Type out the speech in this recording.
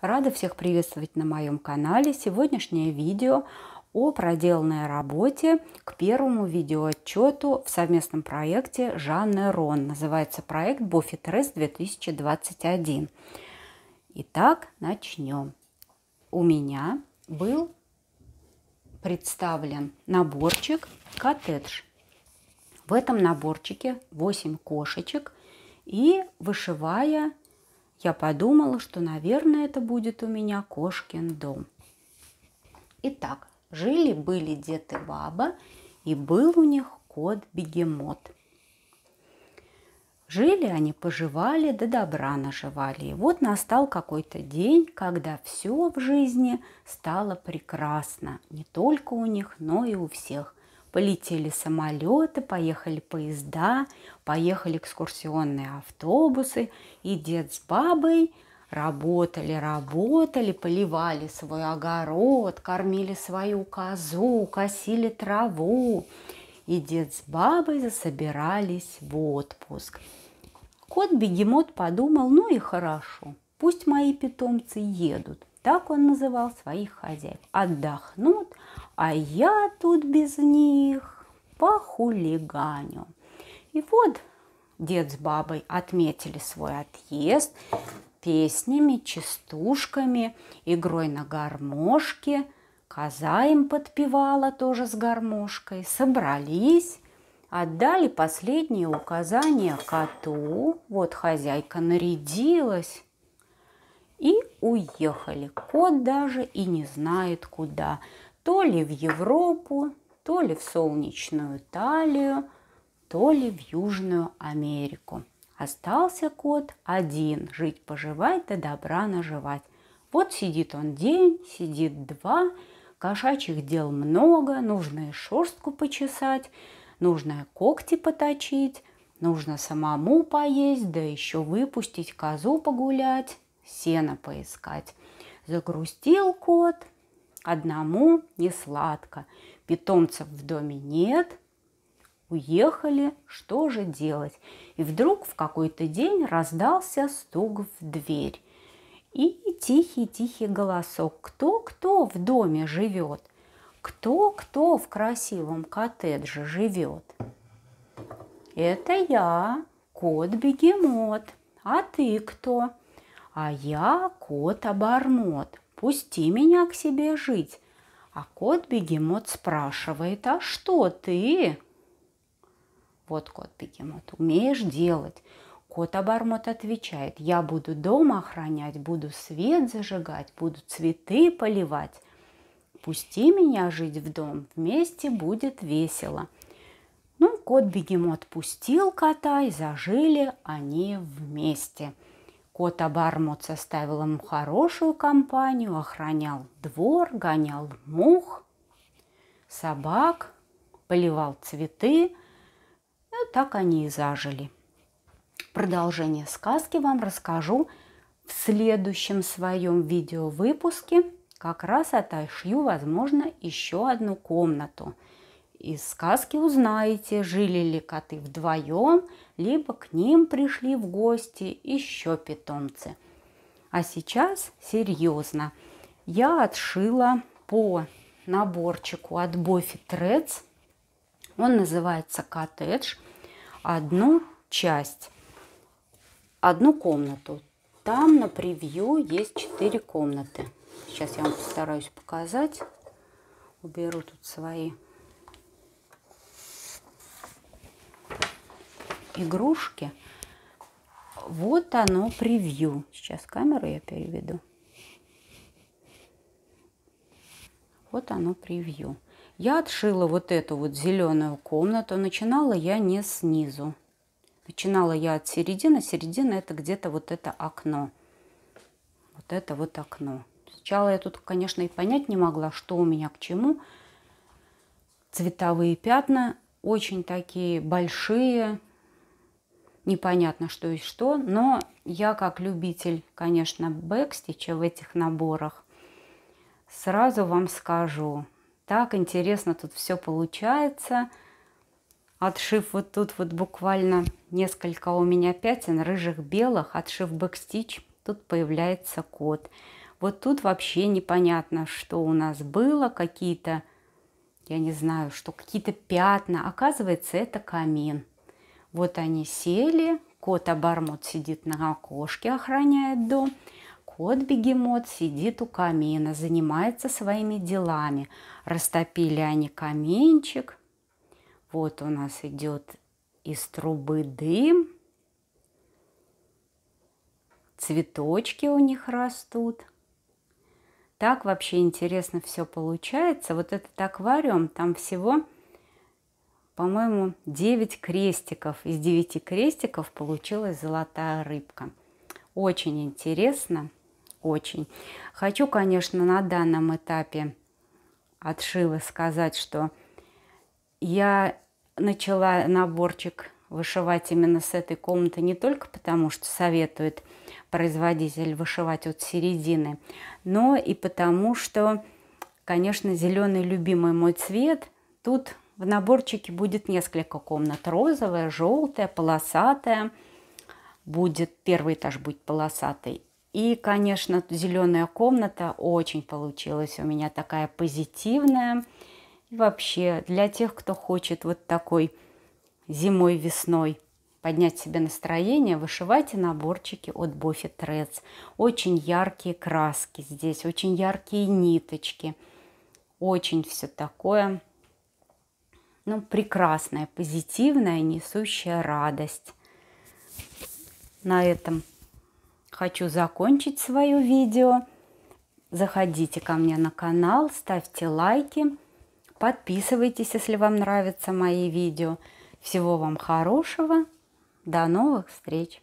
Рада всех приветствовать на моем канале. Сегодняшнее видео о проделанной работе к первому видеоотчету в совместном проекте Жанны Рон. Называется проект Бофитрес 2021. Итак, начнем. У меня был представлен наборчик коттедж. В этом наборчике 8 кошечек и вышивая я подумала, что, наверное, это будет у меня кошкин дом. Итак, жили-были дед и баба, и был у них кот-бегемот. Жили они, поживали, да добра наживали. И вот настал какой-то день, когда все в жизни стало прекрасно. Не только у них, но и у всех. Полетели самолеты, поехали поезда, поехали экскурсионные автобусы, и дед с бабой работали, работали, поливали свой огород, кормили свою козу, косили траву. И дед с бабой засобирались в отпуск. Кот-бегемот подумал, ну и хорошо, пусть мои питомцы едут. Так он называл своих хозяев. Отдохнут, а я тут без них похулиганю. И вот дед с бабой отметили свой отъезд песнями, частушками, игрой на гармошке. Коза им подпевала тоже с гармошкой. Собрались, отдали последние указания коту. Вот хозяйка нарядилась и уехали. Кот даже и не знает куда то ли в Европу, то ли в солнечную Италию, то ли в Южную Америку. Остался кот один, жить-поживать да добра наживать. Вот сидит он день, сидит два, кошачьих дел много, нужно и шерстку почесать, нужно и когти поточить, нужно самому поесть, да еще выпустить козу погулять, сено поискать. Загрустил кот, Одному не сладко. Питомцев в доме нет. Уехали, что же делать? И вдруг в какой-то день раздался стук в дверь. И тихий-тихий голосок. Кто-кто в доме живет? Кто-кто в красивом коттедже живет? Это я, кот-бегемот. А ты кто? А я кот-обормот пусти меня к себе жить. А кот-бегемот спрашивает, а что ты? Вот кот-бегемот, умеешь делать. Кот-обормот отвечает, я буду дом охранять, буду свет зажигать, буду цветы поливать. Пусти меня жить в дом, вместе будет весело. Ну, кот-бегемот пустил кота, и зажили они вместе – Кот Абармут составил ему хорошую компанию, охранял двор, гонял мух, собак, поливал цветы. И так они и зажили. Продолжение сказки вам расскажу в следующем своем видеовыпуске. Как раз отошью, возможно, еще одну комнату – из сказки узнаете, жили ли коты вдвоем, либо к ним пришли в гости еще питомцы. А сейчас серьезно. Я отшила по наборчику от Бофи Трец. Он называется коттедж. Одну часть, одну комнату. Там на превью есть четыре комнаты. Сейчас я вам постараюсь показать. Уберу тут свои игрушки. Вот оно превью. Сейчас камеру я переведу. Вот оно превью. Я отшила вот эту вот зеленую комнату. Начинала я не снизу. Начинала я от середины. Середина это где-то вот это окно. Вот это вот окно. Сначала я тут, конечно, и понять не могла, что у меня к чему. Цветовые пятна очень такие большие, непонятно что и что, но я как любитель, конечно, бэкстича в этих наборах, сразу вам скажу, так интересно тут все получается. Отшив вот тут вот буквально несколько у меня пятен рыжих белых, отшив бэкстич, тут появляется кот. Вот тут вообще непонятно, что у нас было, какие-то, я не знаю, что какие-то пятна. Оказывается, это камин. Вот они сели, кот Обормот сидит на окошке, охраняет дом. Кот-бегемот сидит у камина, занимается своими делами. Растопили они каминчик. Вот у нас идет из трубы дым. Цветочки у них растут. Так вообще интересно все получается. Вот этот аквариум, там всего, по-моему, 9 крестиков. Из 9 крестиков получилась золотая рыбка. Очень интересно, очень. Хочу, конечно, на данном этапе отшива сказать, что я начала наборчик вышивать именно с этой комнаты не только потому, что советует производитель вышивать от середины, но и потому, что, конечно, зеленый любимый мой цвет. Тут в наборчике будет несколько комнат. Розовая, желтая, полосатая. Будет, первый этаж будет полосатый. И, конечно, зеленая комната очень получилась у меня такая позитивная. И вообще, для тех, кто хочет вот такой зимой-весной поднять себе настроение, вышивайте наборчики от Buffy Threads. Очень яркие краски здесь, очень яркие ниточки. Очень все такое, ну, прекрасное, позитивное, несущая радость. На этом хочу закончить свое видео. Заходите ко мне на канал, ставьте лайки, подписывайтесь, если вам нравятся мои видео. Всего вам хорошего! До новых встреч!